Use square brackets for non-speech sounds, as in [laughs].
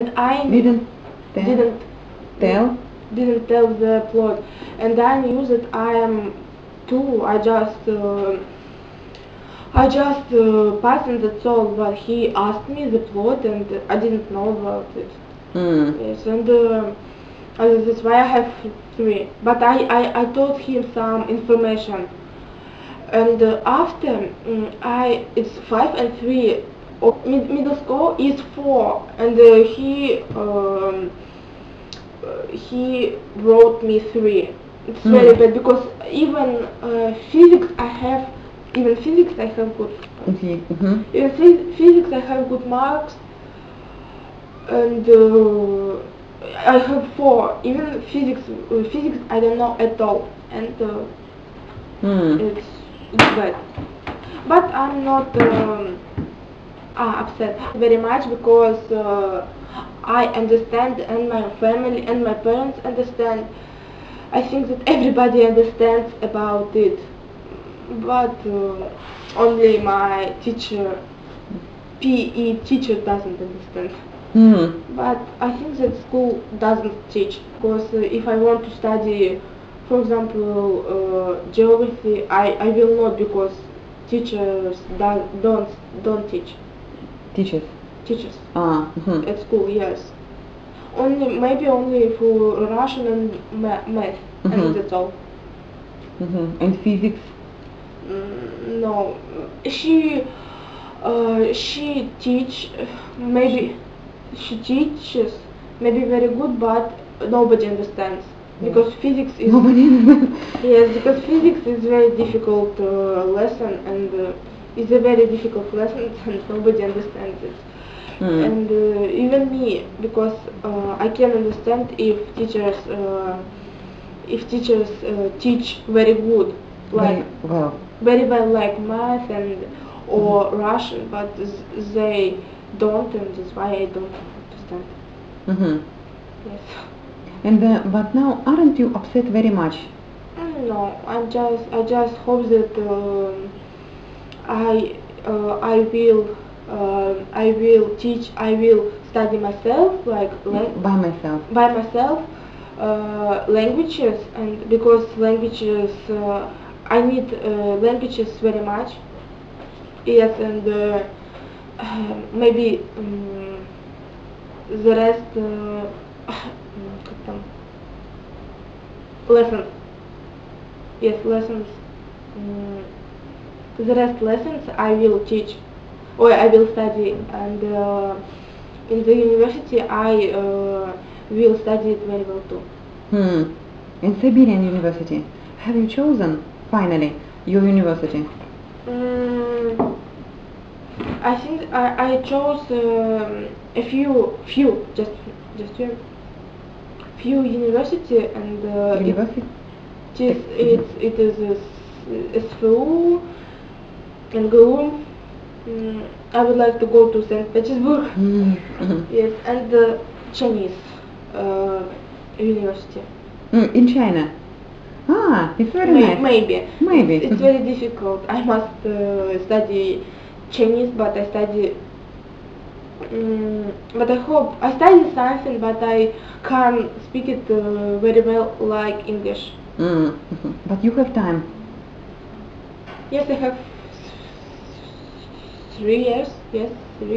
I Didn't tell, didn't tell? didn't tell the plot, and I knew that I am two. I just uh, I just uh, passed and that's all. But he asked me the plot, and I didn't know about it. Mm. Yes, and uh, uh, that's why I have three. But I I, I told him some information, and uh, after mm, I it's five and three. Oh, mid- middle school is four, and uh, he. Um, uh, he wrote me three. It's Mm. very bad because even uh, physics I have, even physics I have good, Okay. mhm. even phys- physics I have good marks, and uh, I have four. Even physics, uh, physics I don't know at all, and uh, Mm. it's it's bad. But I'm not um, uh, upset very much because uh, I understand and my family and my parents understand. I think that everybody understands about it, but uh, only my teacher, PE teacher doesn't understand. Mm. But I think that school doesn't teach because uh, if I want to study, for example, uh, geography, I, I will not because teachers do, don't don't teach. Teachers. Teachers Ah. mhm. at school, yes. Only maybe only for Russian and ma- math, Mhm. and that's all. Mhm. And physics. Mm, no, she uh, she teach maybe she teaches maybe very good, but nobody understands because physics is Nobody. yes because physics is very difficult uh, lesson and uh, it's a very difficult lesson and [laughs] nobody understands it. Mm. And uh, even me because uh, I can understand if teachers uh, if teachers uh, teach very good like Very well. very well like math and or Russian, but th- they don't, and that's why I don't understand. Mm-hmm. Yes. And uh, but now aren't you upset very much? Mm, No, I just I just hope that um, I uh, I will um, I will teach I will study myself like by myself. by myself uh, languages and because languages uh, I need languages very much. Yes and [sighs] maybe um, the rest [sighs] lessons. Yes lessons mm, the rest lessons I will teach or I will study and uh, in the university I uh, will study it very well too. Hmm. In Siberian University, have you chosen finally your university? Mm, I think I, I chose um, a few few just just few few university and uh, University. it is it, it is a s- SFU and. Mm, I would like to go to St. Petersburg. [laughs] Mm. mhm. Yes, and the Chinese uh, university. Mm, in China. Ah, it's very May- nice. Maybe. Maybe. It's, it's very difficult. I must uh, study Chinese, but I study. Mm, but I hope I study something, but I can't speak it uh, very well like English. Mm. [laughs] But you have time. Yes, I have three years. Yes, three.